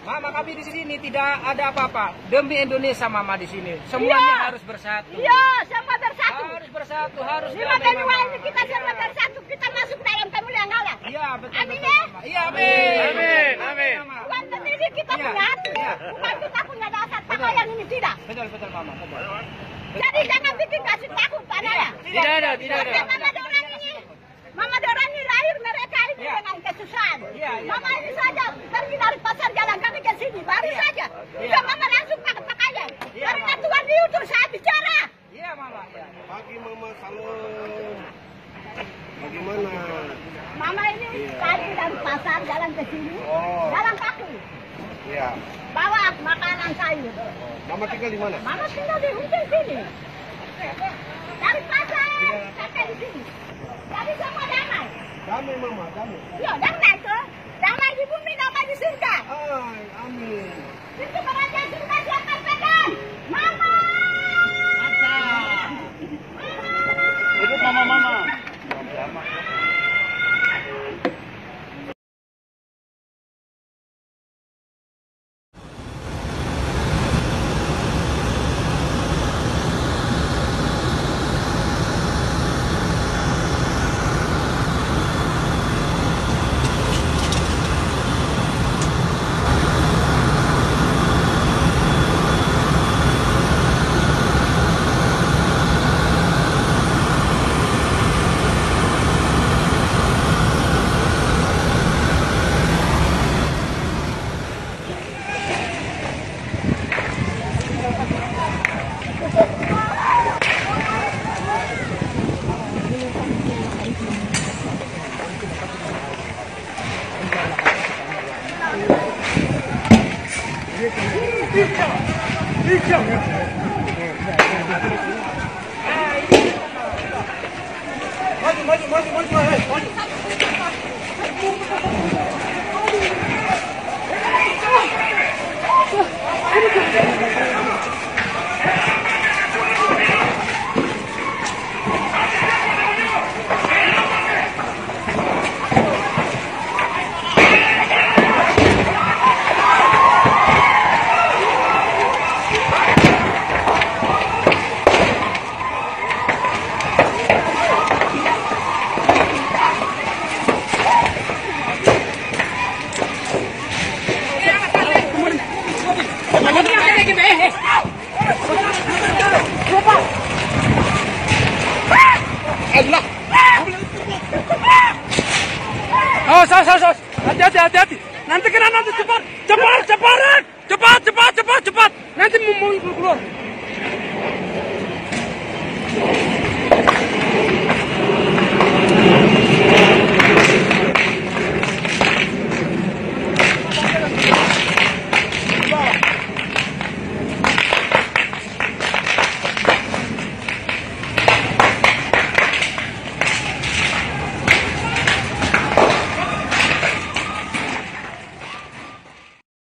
Mama kami di sini tidak ada apa-apa. Demi Indonesia Mama di sini. Semuanya Iya. harus bersatu. Iya, semua bersatu. Harus bersatu, harus Lima damai, dua ini kita semua bersatu. Kita masuk dalam kemuliaan Allah. Iya, betul Amin betul ya. Iya, amin. Amin, amin. Bukan sendiri kita Iya, punya, iya. bukan kita punya dasar pakaian ini tidak. Betul betul Mama. Betul. Jadi jangan bikin kasih takut padanya. Tidak ada, tidak ada. Mama Doran ini, Mama Doran ini lahir mereka ini Iya. dengan kesusahan. Iya, iya. Mama ini saja pergi dari pasar jalan kami ke sini, baru Iya. saja. Iya. Bisa Mama langsung pakai pakaian. Iya, Karena Mama. Tuhan diutus saya bicara. Iya, Mama. Iya. Pagi Mama Salam. Bagaimana? Ini pergi dari pasar jalan ke sini, Oh. jalan kaki. Iya. Bawa makanan sayur. Mama tinggal di mana? Mama tinggal di ujung sini. Dari pasar sampai di sini. Jadi semua damai. Damai Mama, damai. Ya, damai tuh. Damai di bumi, damai di surga. Ay, amin. Itu kerajaan surga siapa pegang? Mama! Hidup Mama Mama. Oh, Awas, awas, awas. Hati-hati, hati-hati. Nanti kena nanti cepat. Cepat, cepat. Cepat, cepat, cepat, cepat. Nanti mau keluar.